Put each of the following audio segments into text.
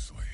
wisely.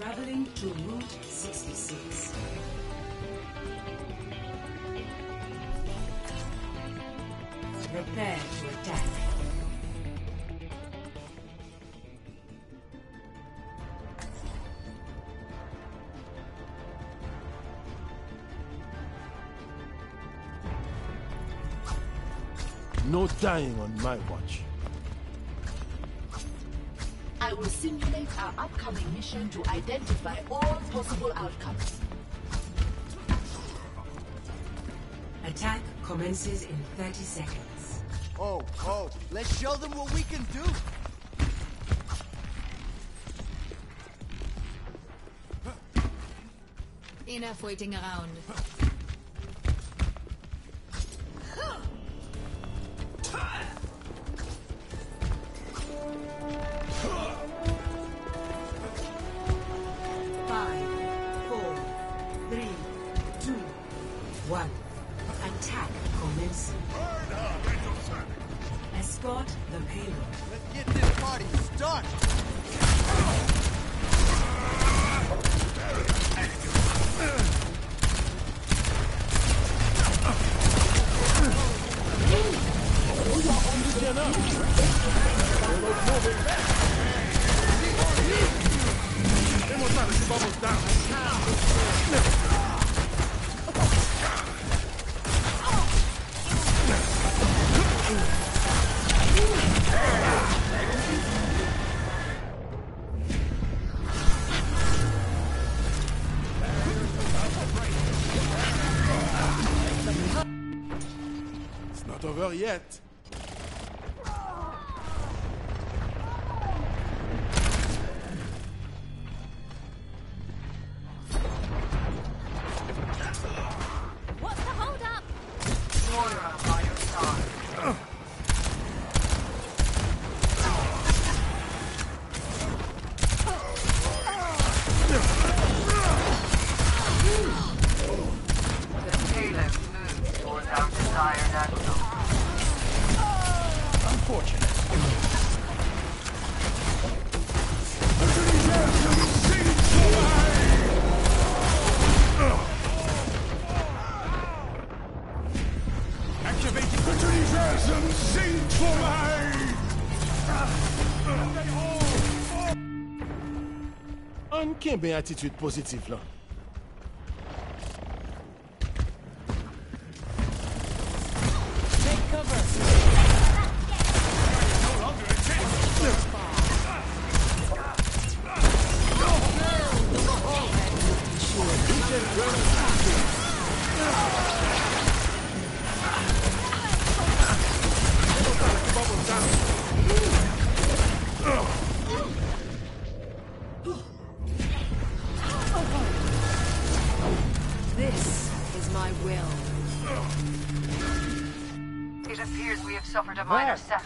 Traveling to Route 66. Prepare to attack. No dying on my watch. I will simulate our upcoming mission to identify all possible outcomes. Attack commences in 30 seconds. Oh, oh, let's show them what we can do. Enough waiting around. attitude positive là?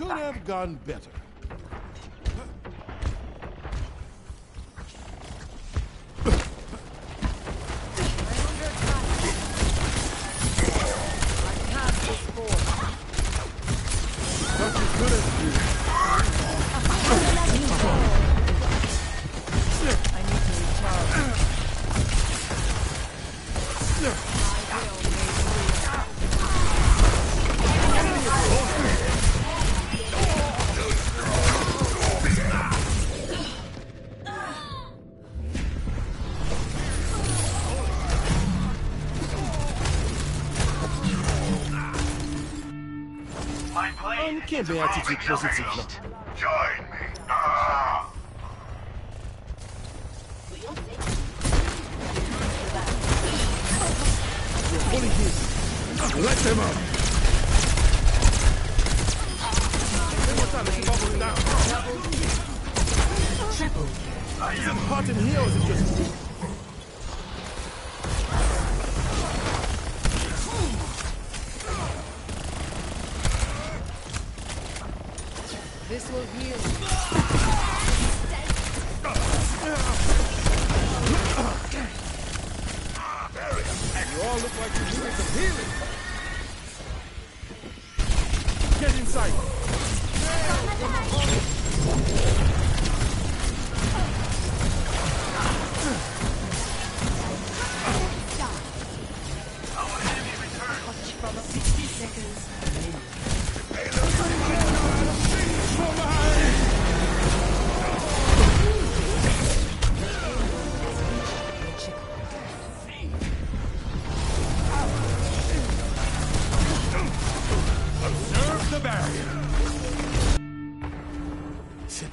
could have gone better. Et 要自己苛制自己了。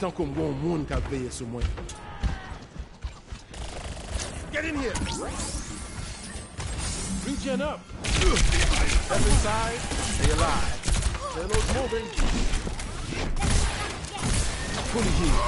tan kon mgon moun ka veye sou mwen. Get in here! Regen up! Step inside. stay alive. They're not moving. it here.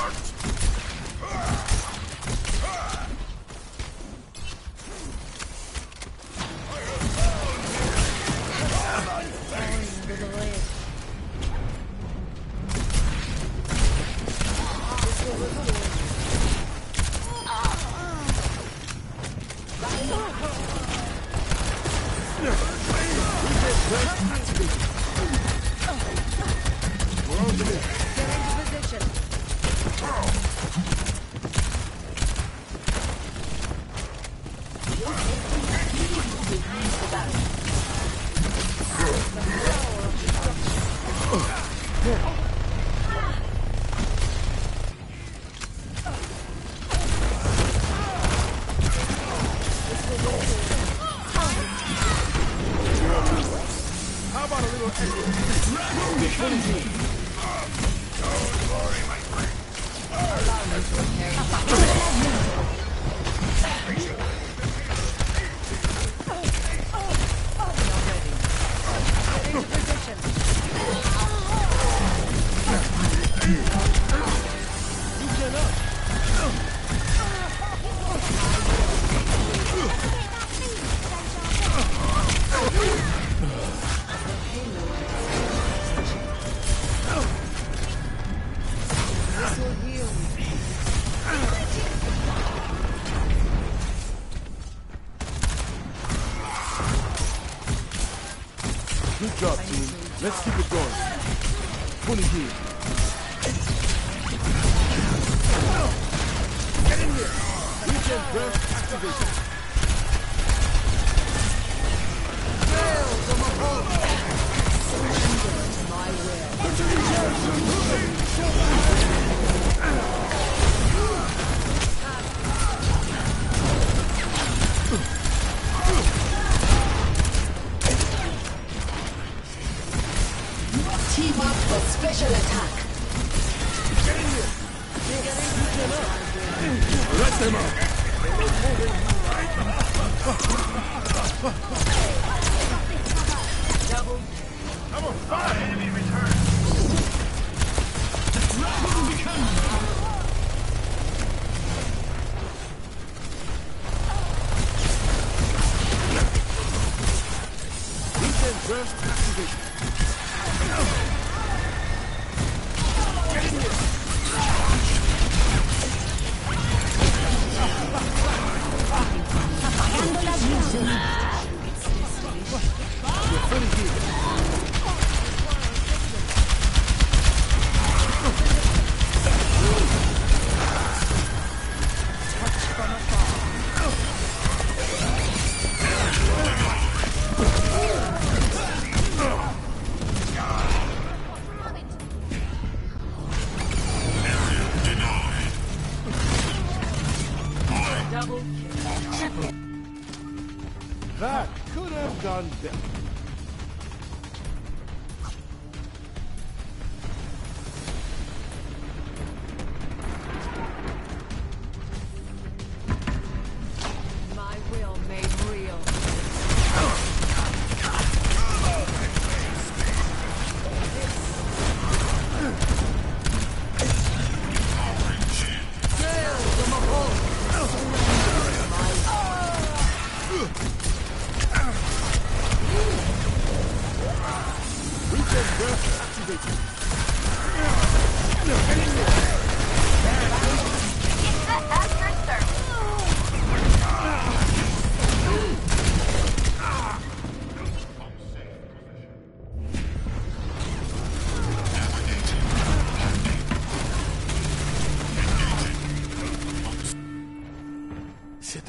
I'm on fire. Enemy return.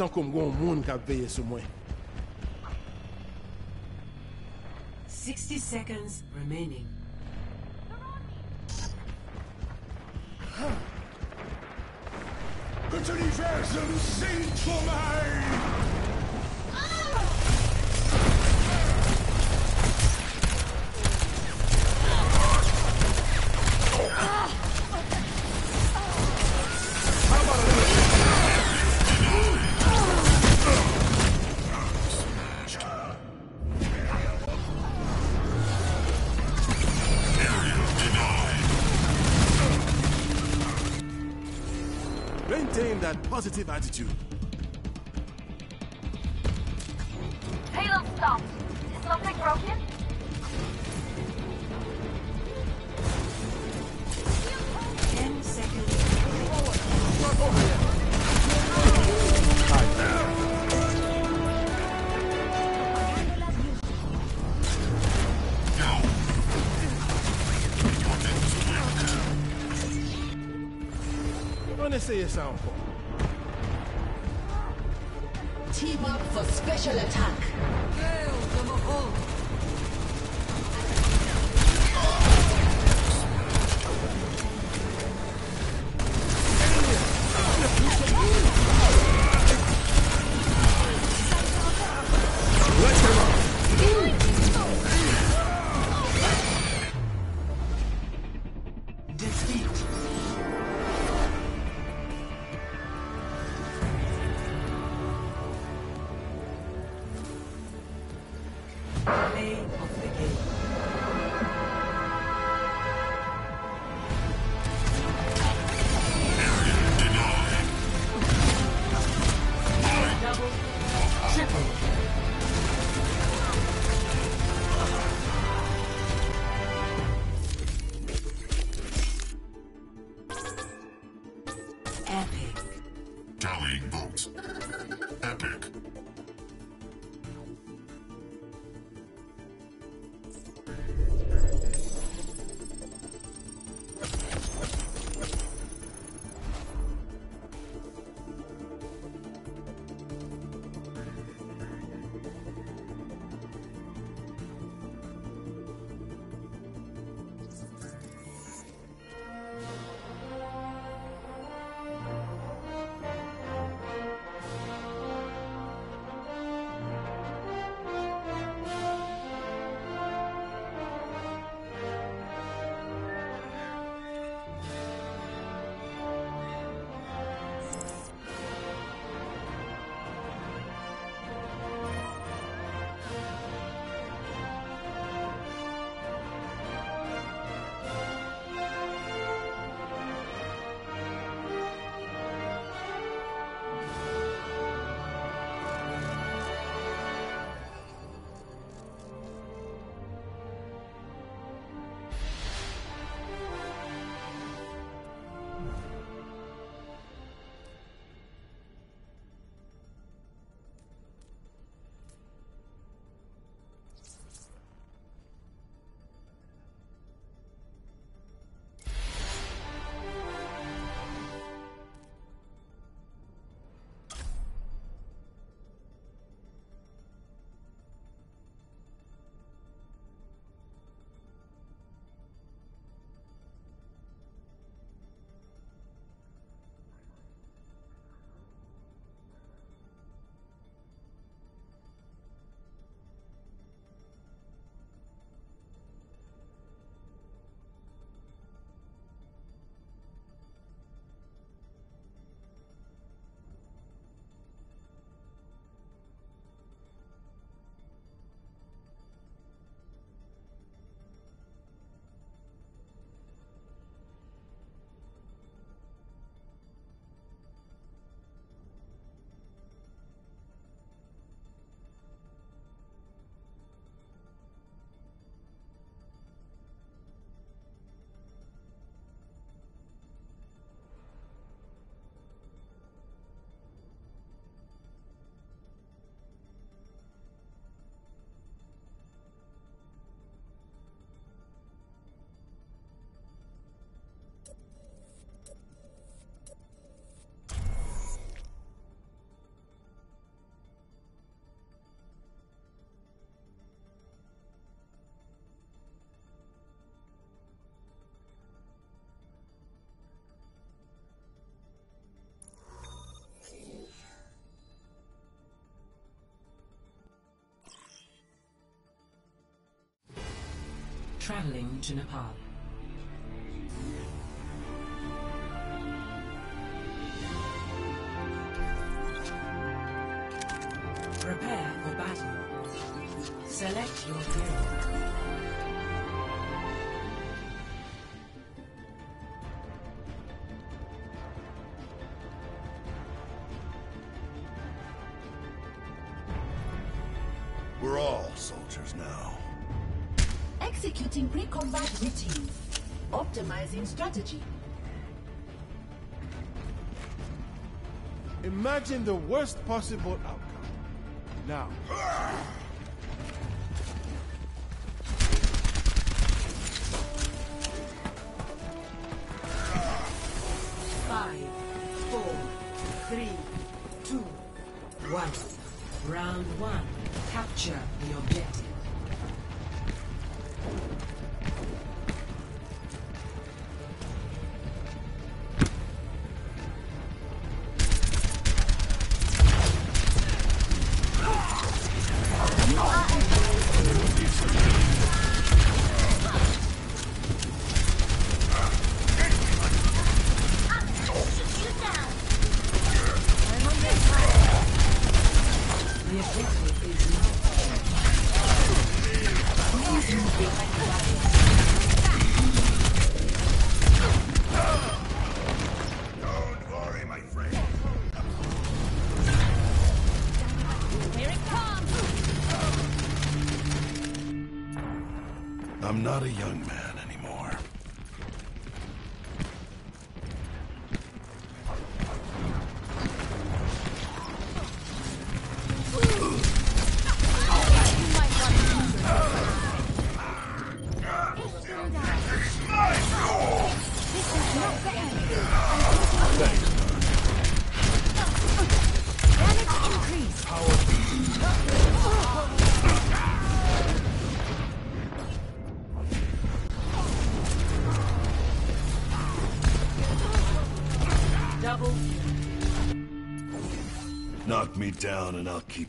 C'est tant qu'on gon moun qui a veillé sur moi. 60 seconds remaining. Das Universum singt für mich! Maintain that positive attitude. Payload stopped. Is something broken? Ten seconds. On essaye ça encore. Team up for special attack. Defeat. traveling to Nepal. Executing pre-combat routines. Optimizing strategy. Imagine the worst possible outcome. Now. Five, four, three, two, one. Round one. Capture the objective. me down and I'll keep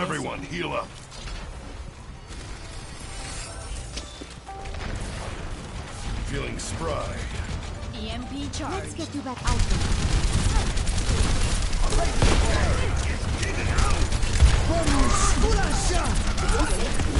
Everyone heal up. Feeling spry. EMP charge. Let's get you back out there. Vamos! Coração!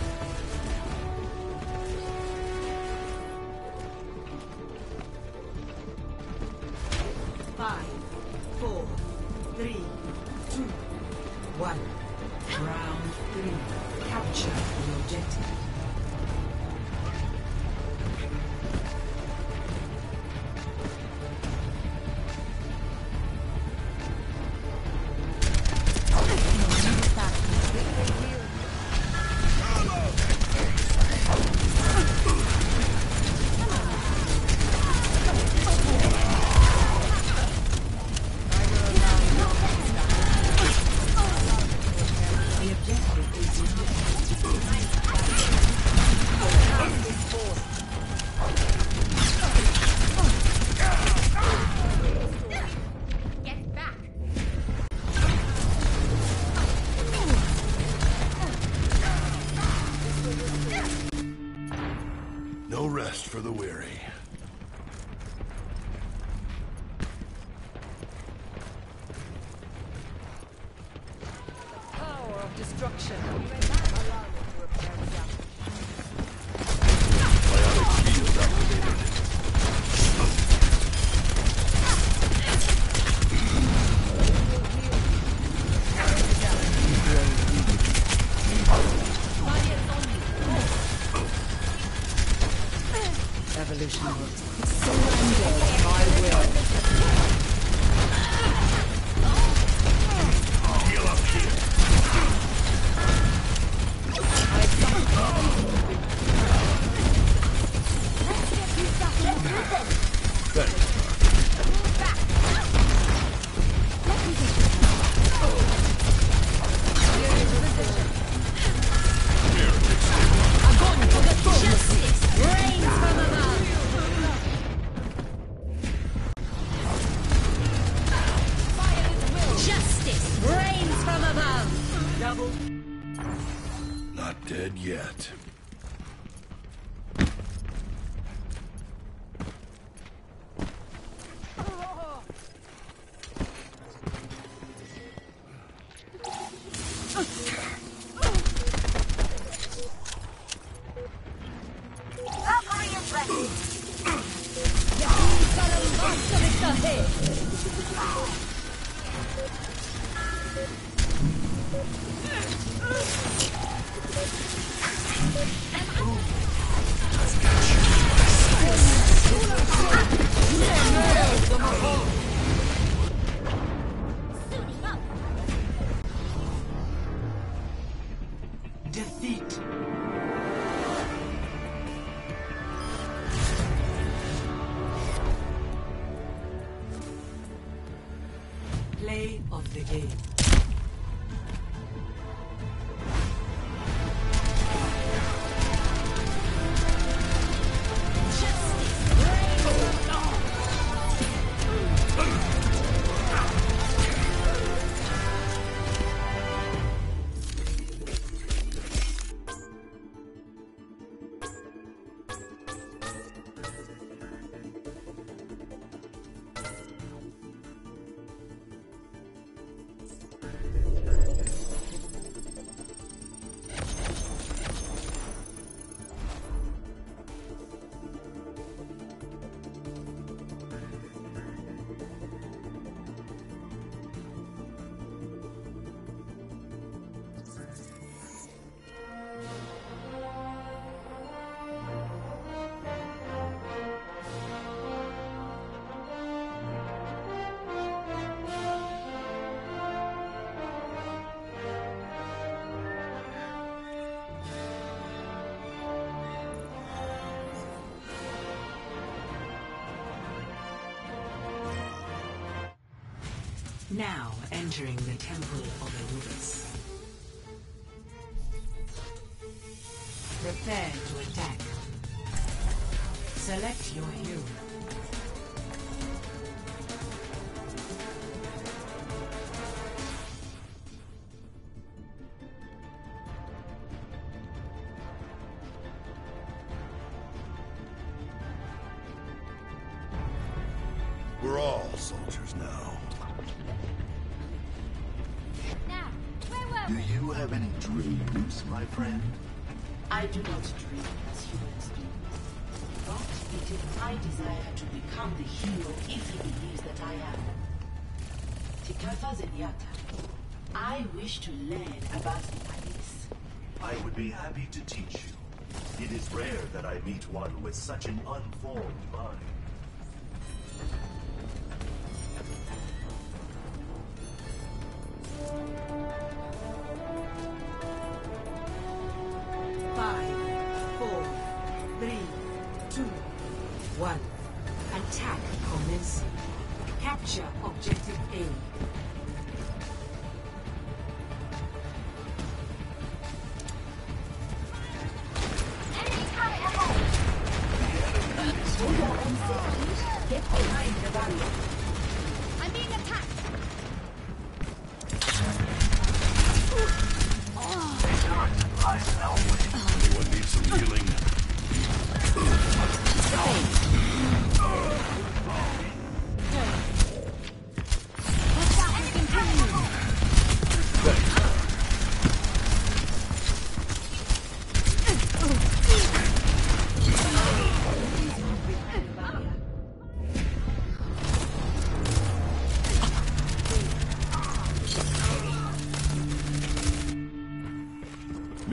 ahead. Now entering the Temple. of dreams, my friend? I do not dream as humans do. But it is my desire to become the hero if he believes that I am. Tekhartha Zenyatta, I wish to learn about the Iris. I would be happy to teach you. It is rare that I meet one with such an unformed mind.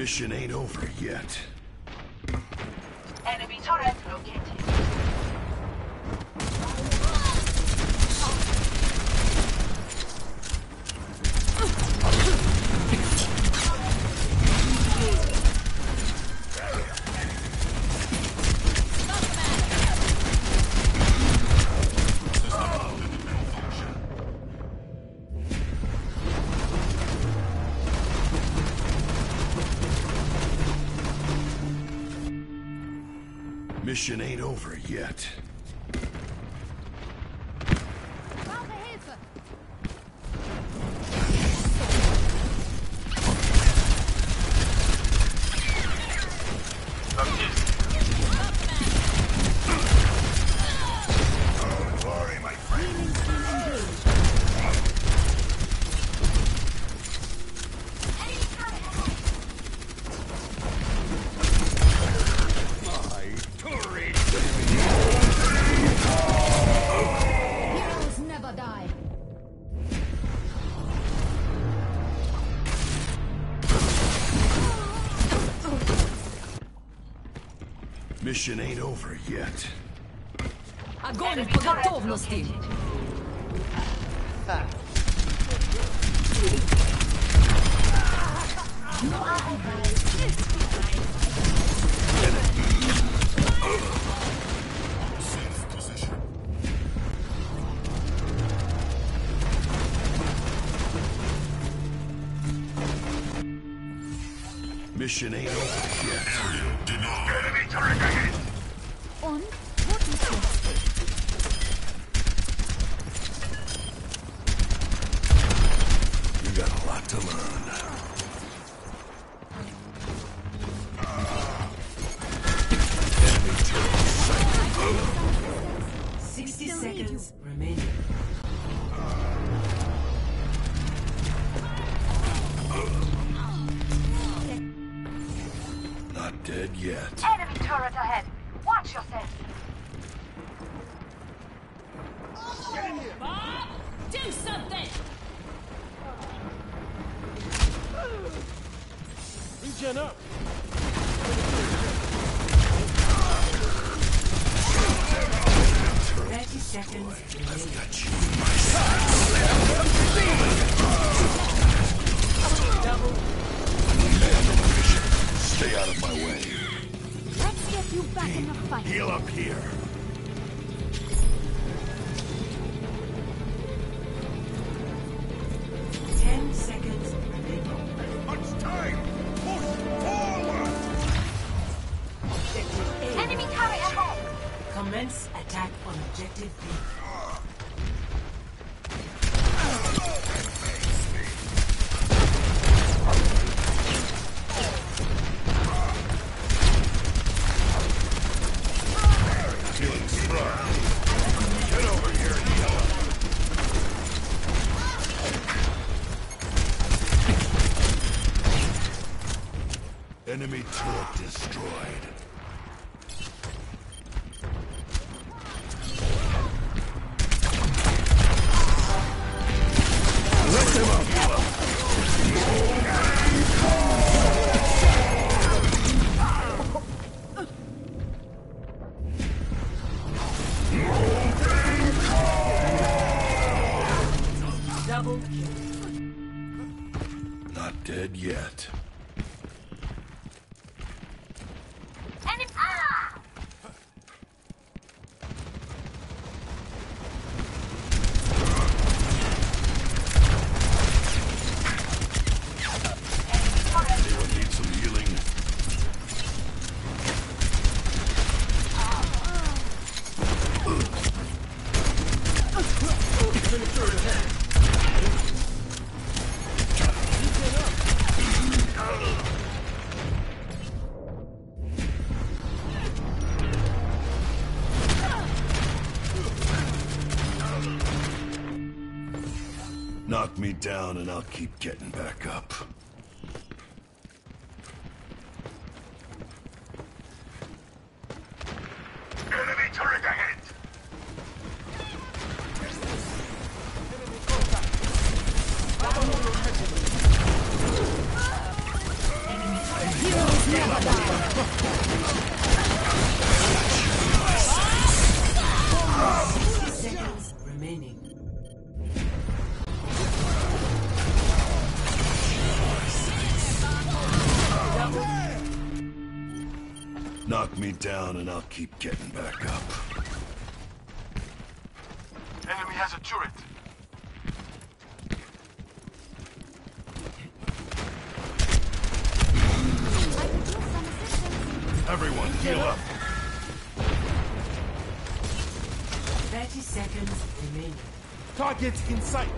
mission ain't over yet. mission ain't over yet. yet. Огонь по готовности! Mission ain't over yet. Enemy denied. dead yet. I'll keep getting back up. Down and I'll keep getting back up. Enemy has a turret. I could use some assistance. Everyone, heal up. 30 seconds remaining. Targets in sight.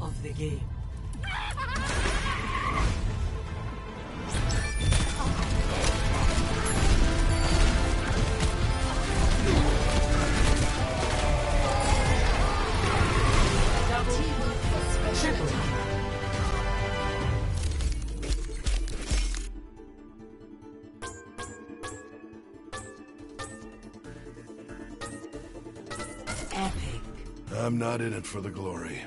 Of the game. Team up for special Triple. Epic. I'm not in it for the glory.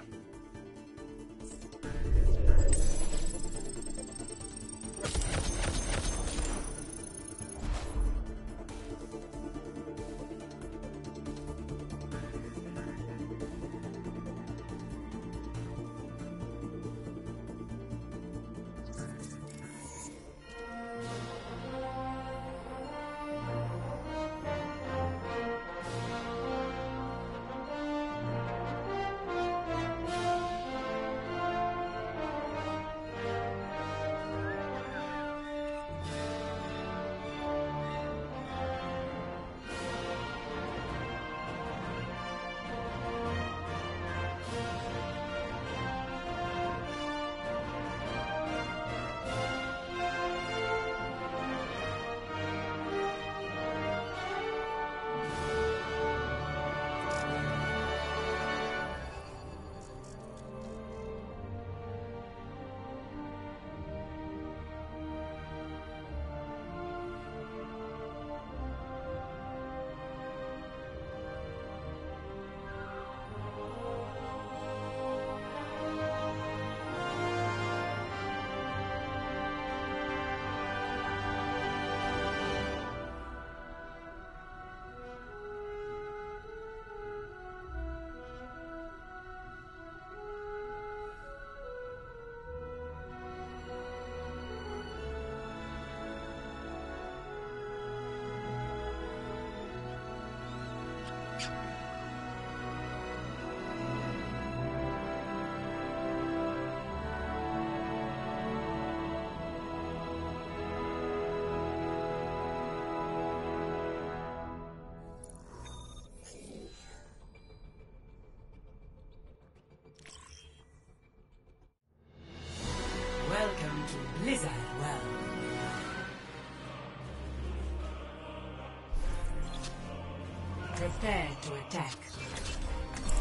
Prepare to attack.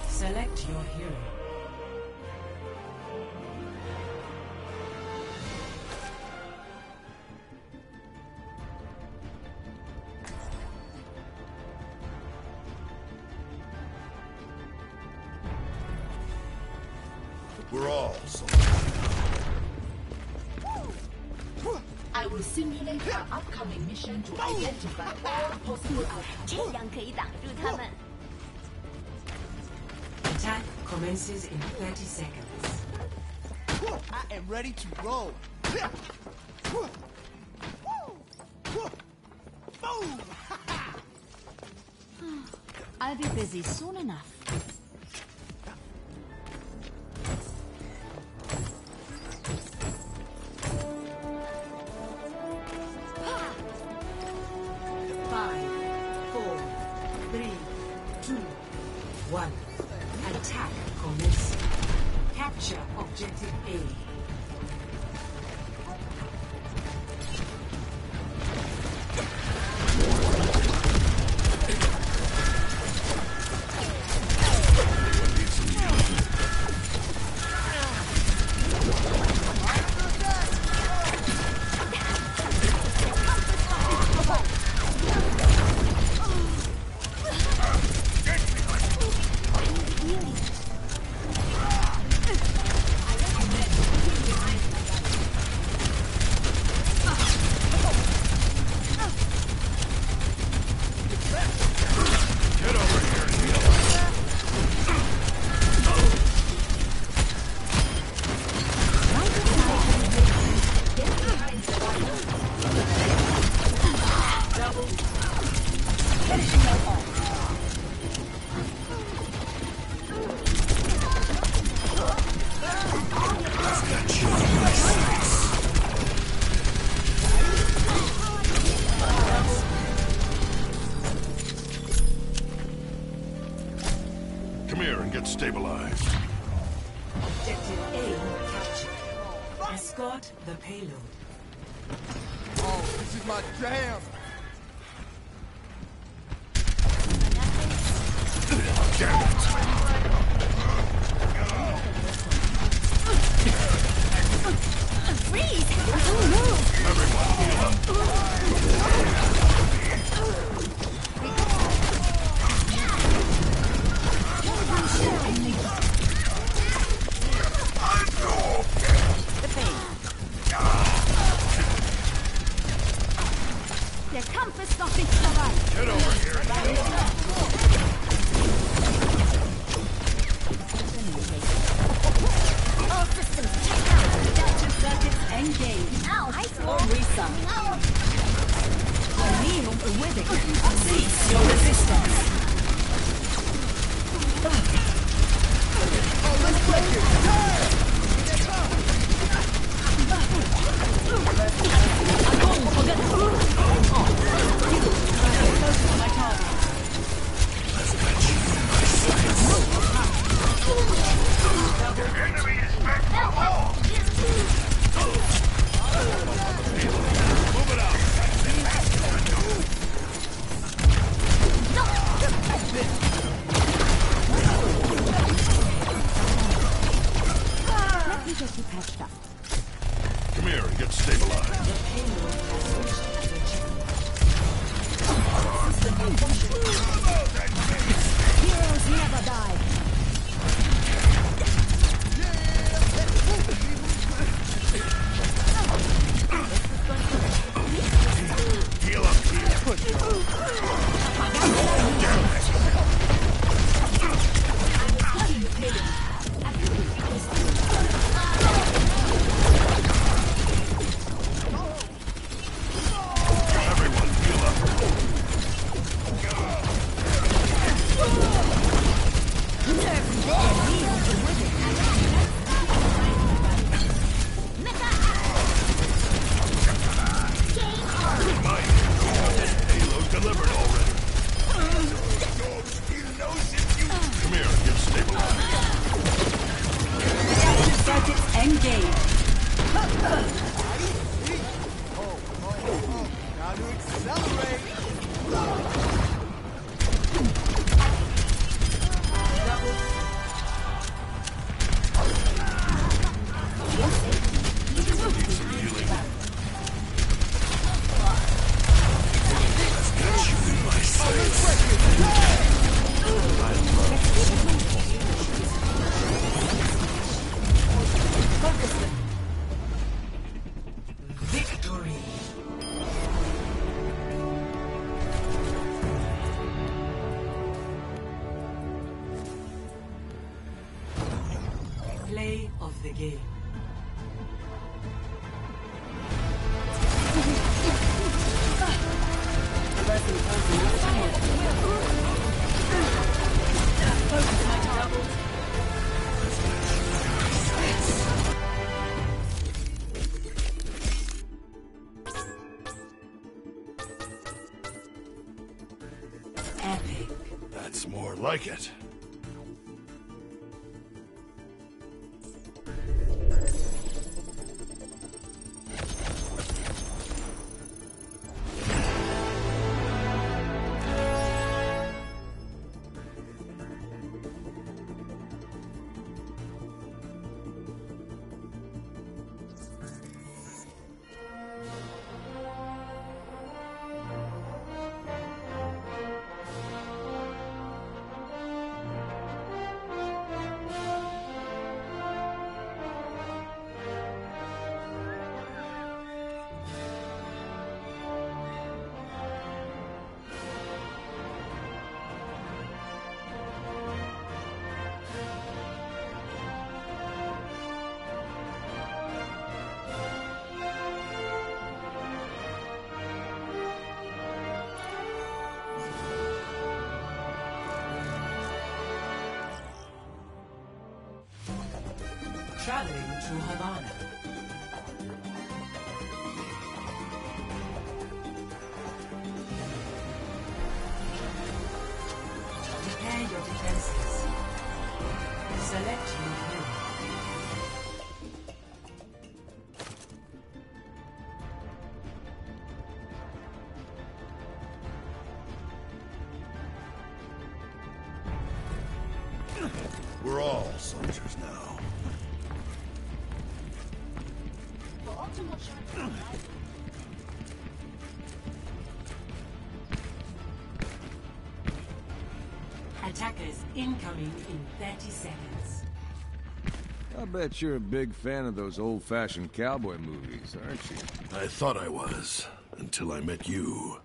Select your hero. We're all I will simulate our upcoming mission to identify all possible outcomes. Attack commences in 30 seconds. I am ready to roll. I'll be busy soon enough. traveling to Havana. Incoming in 30 seconds. I bet you're a big fan of those old-fashioned cowboy movies, aren't you? I thought I was, until I met you.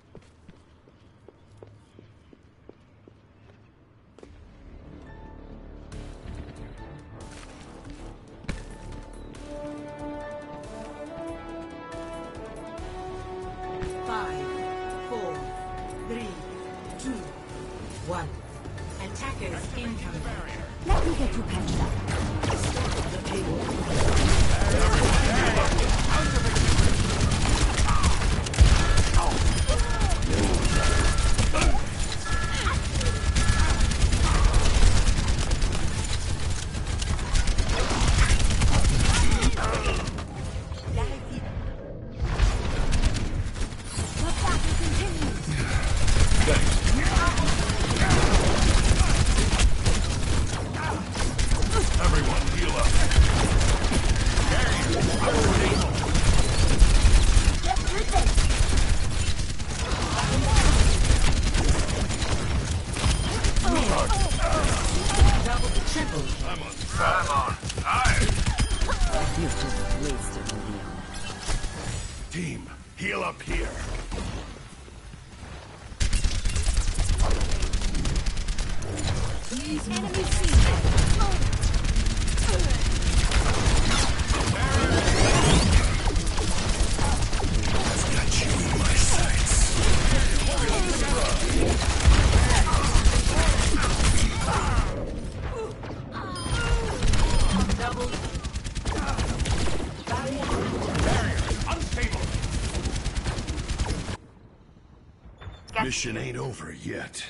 mission ain't over yet.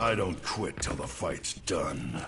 I don't quit till the fight's done.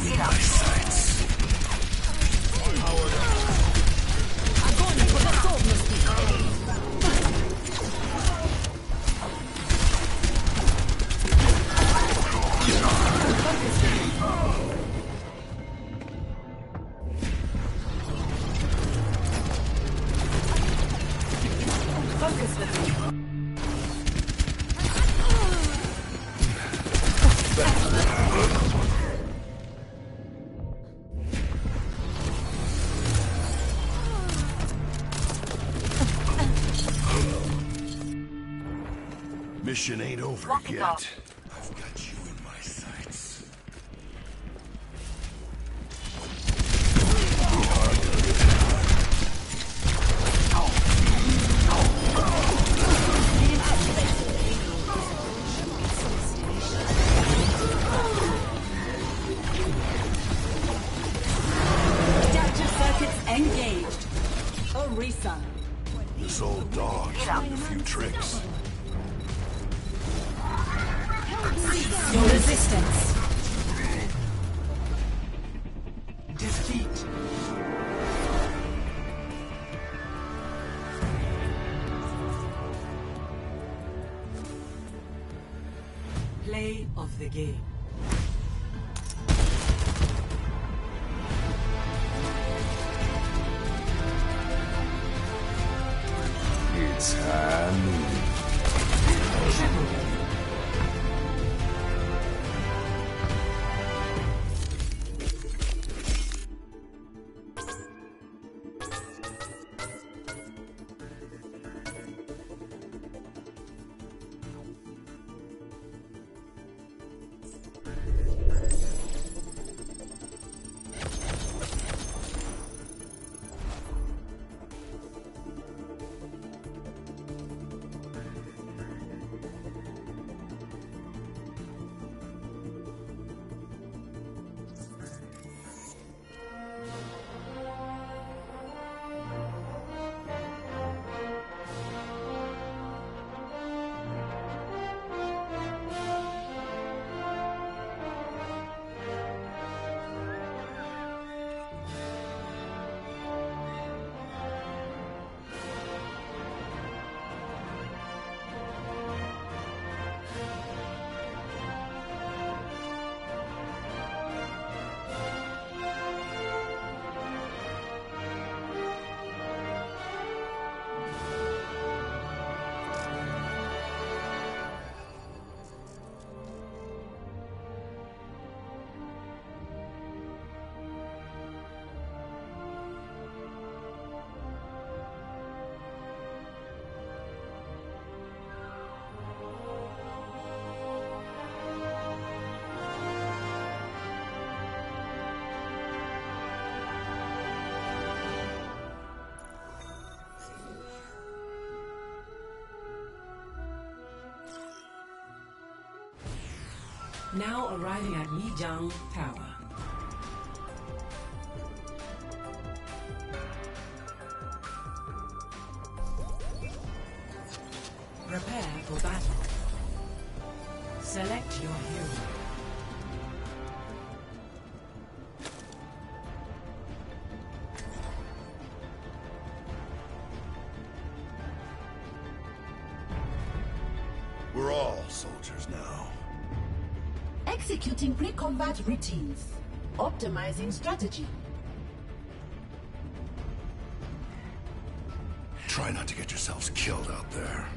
You in my sights. Over yet. now arriving at Lijiang Tower. Routines. Optimizing strategy. Try not to get yourselves killed out there.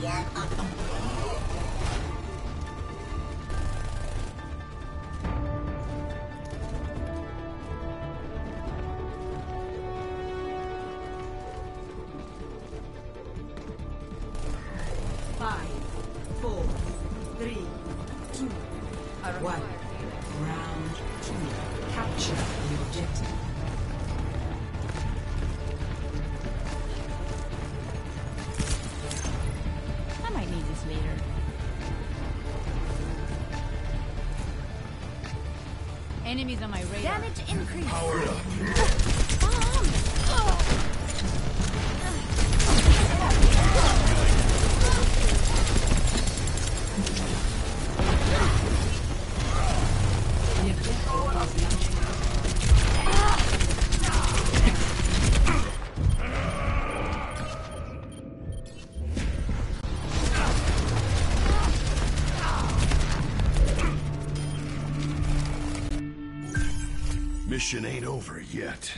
Yeah. enemies on my radar. Damage increase. Powered up. Mission ain't over yet.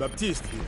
Baptiste here.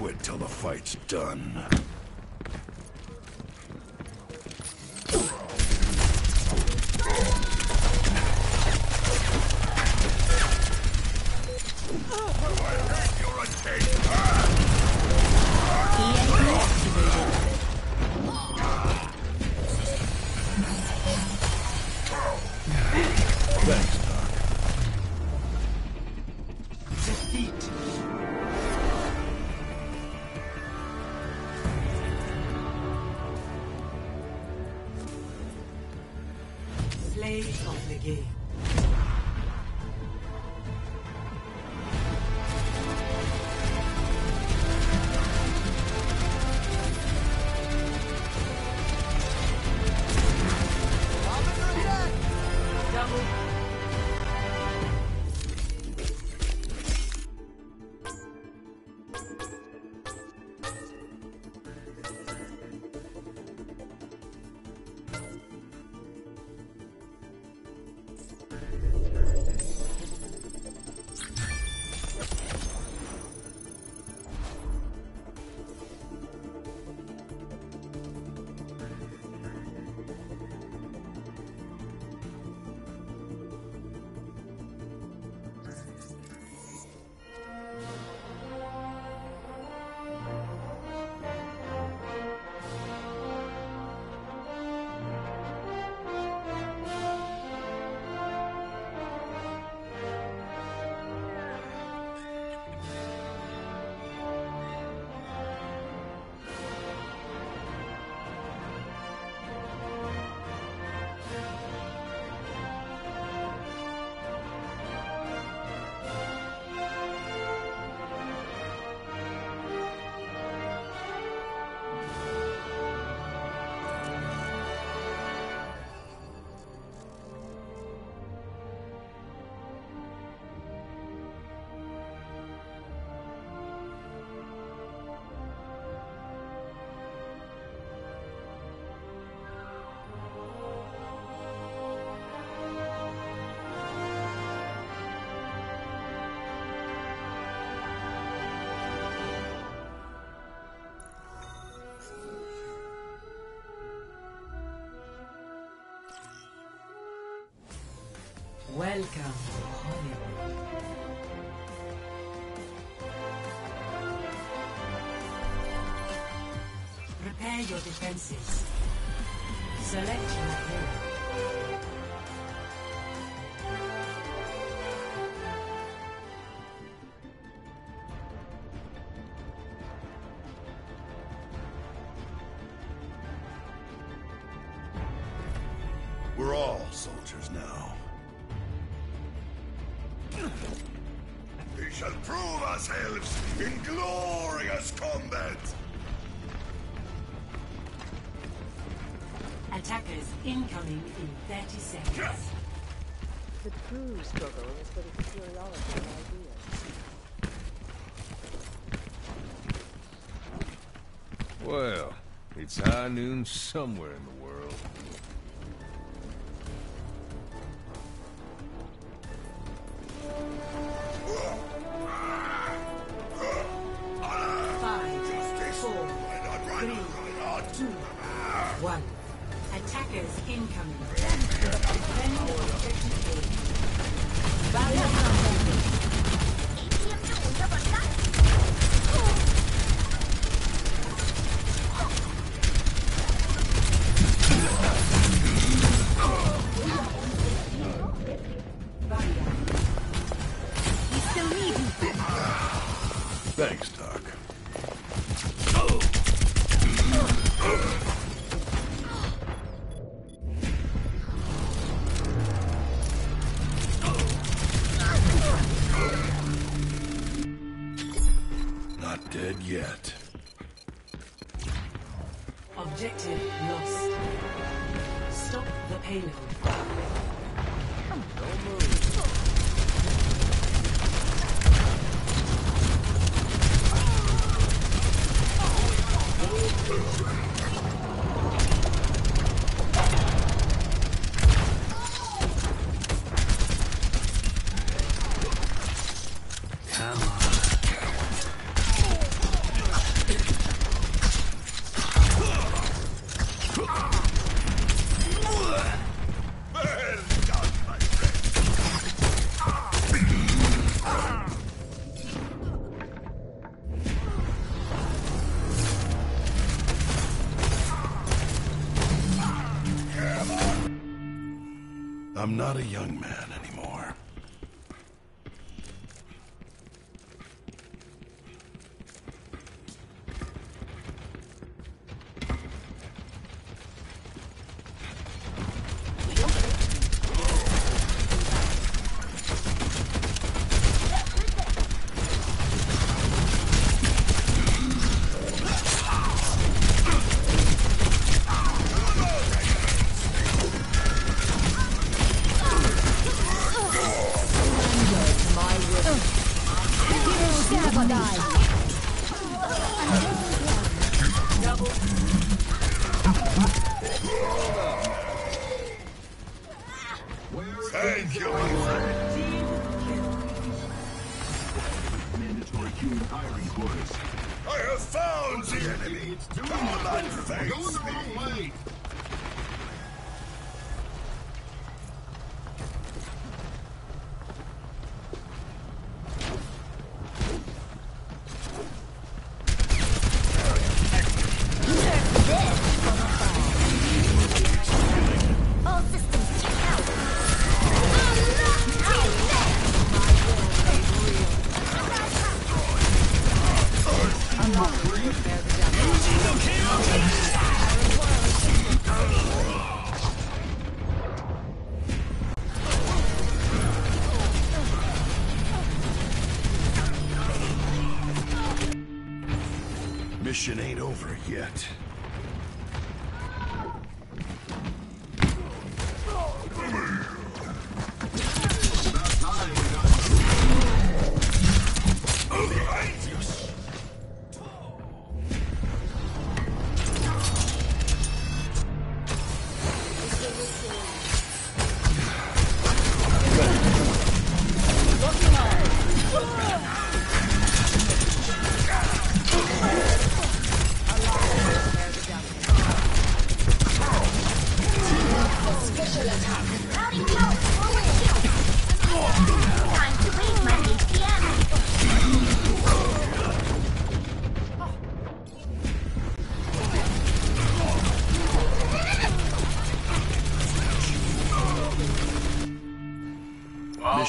quit till the fight's done. Welcome to Hollywood. Prepare your defenses. Select your hero. True struggle is of ideas. Well, it's high noon somewhere in the not a young man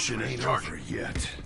Mission ain't over yet.